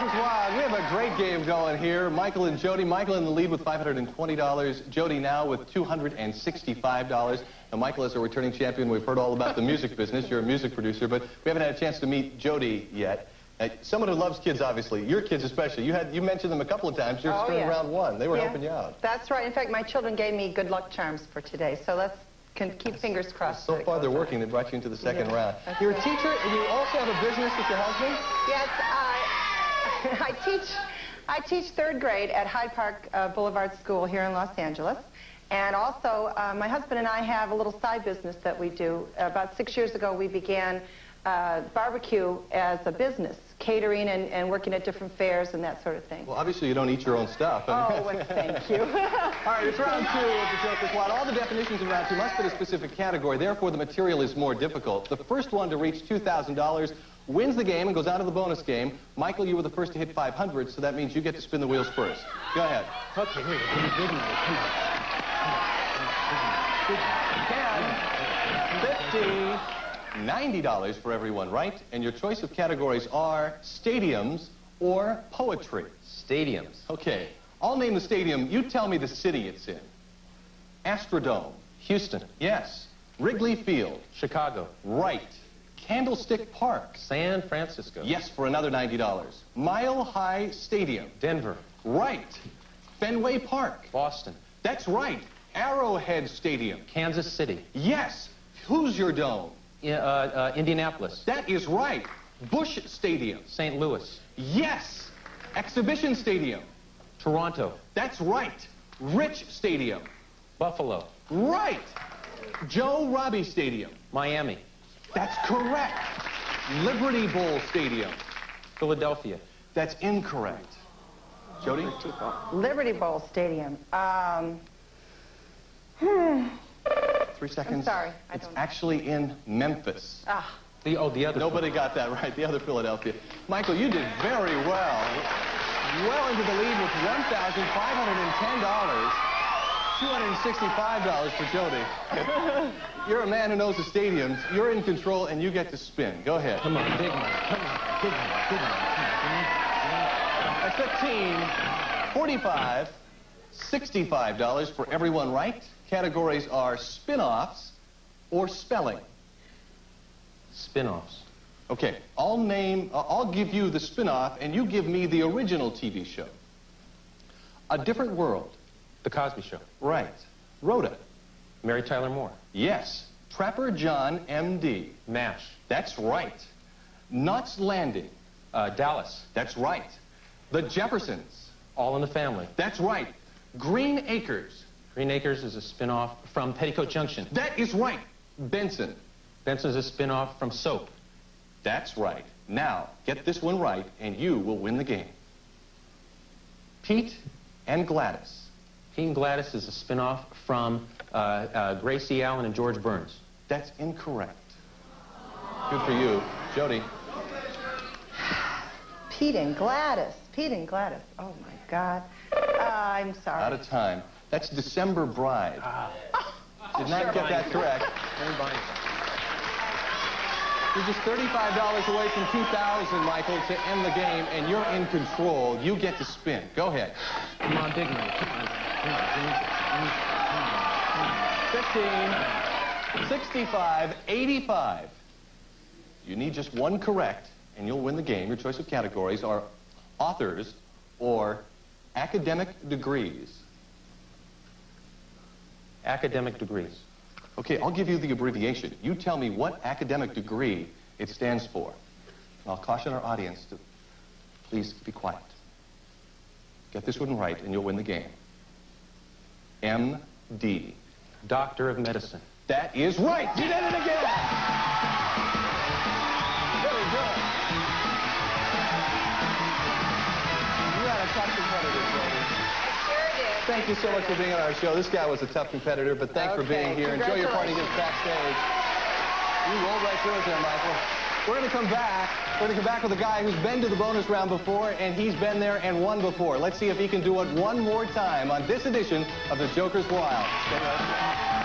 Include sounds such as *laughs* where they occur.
Wild. We have a great game going here. Michael and Jody. Michael in the lead with $520. Jody now with $265. Now, Michael is a returning champion. We've heard all about the music business. You're a music producer, but we haven't had a chance to meet Jody yet. Uh, someone who loves kids, obviously. Your kids especially. You had you mentioned them a couple of times. You're Oh, yeah. round one. They were Yeah. helping you out. That's right. In fact, my children gave me good luck charms for today, so let's can keep fingers crossed. So far, they're working. They brought you into the second Yeah, round. that's You're a teacher, and you also have a business with your husband? Yes, I, *laughs* I teach. I teach third grade at Hyde Park uh, Boulevard School here in Los Angeles. And also, uh, my husband and I have a little side business that we do. About six years ago, we began uh, barbecue as a business, catering and, and working at different fairs and that sort of thing. Well, obviously, you don't eat your own stuff. Oh, well, thank *laughs* you. All right, it's round two of the Joker's Wild. All the definitions in round two must fit a specific category. Therefore, the material is more difficult. The first one to reach $2,000 wins the game and goes on to the bonus game. Michael, you were the first to hit 500, so that means you get to spin the wheels first. Go ahead. Okay, here you go. Big. Come on. 10, 50, $90 for everyone, right? And your choice of categories are stadiums or poetry. Stadiums. Okay, I'll name the stadium. You tell me the city it's in. Astrodome. Houston. Yes. Wrigley Field. Chicago. Right. Candlestick Park. San Francisco. Yes, for another $90. Mile High Stadium. Denver. Right. Fenway Park. Boston. That's right. Arrowhead Stadium. Kansas City. Yes. Hoosier Dome. I- uh, uh, Indianapolis. That is right. Busch Stadium. St. Louis. Yes. Exhibition Stadium. Toronto. That's right. Rich Stadium. Buffalo. Right. Joe Robbie Stadium. Miami. That's correct. Liberty Bowl Stadium. Philadelphia. That's incorrect. Jody? Liberty Bowl Stadium. Um, Three seconds. sorry, I it's don't know. actually in Memphis. ah, The, oh, the other. Nobody got that right. The other Philadelphia. Michael, you did very well. Well into the lead with $1,510. $265 for Jody. *laughs* You're a man who knows the stadiums. You're in control, and you get to spin. Go ahead. Come on, big money. Come on, big money, big money. At 15, 45, $65 for everyone right. Categories are spin-offs or spelling. Spin-offs. Okay, I'll name, uh, I'll give you the spin-off, and you give me the original TV show. A Different World. The Cosby Show. Right. Rhoda. Mary Tyler Moore. Yes. Trapper John, M.D. MASH. That's right. Knots Landing. Uh, Dallas. That's right. The Jeffersons. All in the Family. That's right. Green Acres. Green Acres is a spin-off from Petticoat Junction. That is right. Benson. Benson is a spin-off from Soap. That's right. Now, get this one right, and you will win the game. Pete and Gladys. Pete and Gladys is a spin-off from uh, uh, Gracie Allen and George Burns. That's incorrect. Good for you. Jody. Pete and Gladys. Pete and Gladys. Oh, my God. Uh, I'm sorry. Out of time. That's December Bride. Did not get that correct. Everybody. You're just $35 away from 2000 Michael, to end the game, and you're in control. You get to spin. Go ahead. Come on, big money. Come on. Come on, Jimmy. Come on. 15, 65, 85. You need just one correct, and you'll win the game. Your choice of categories are authors or academic degrees. Academic degrees. Okay, I'll give you the abbreviation. You tell me what academic degree it stands for. And I'll caution our audience to please be quiet. Get this one right, and you'll win the game. M.D. Doctor of Medicine. That is right. You did it again. Thank you so much for being on our show. This guy was a tough competitor, but thanks for being here. Enjoy your party congratulations. backstage. You rolled right through it there, Michael. We're going to come back. We're going to come back with a guy who's been to the bonus round before, and he's been there and won before. Let's see if he can do it one more time on this edition of the Joker's Wild. Stay right there.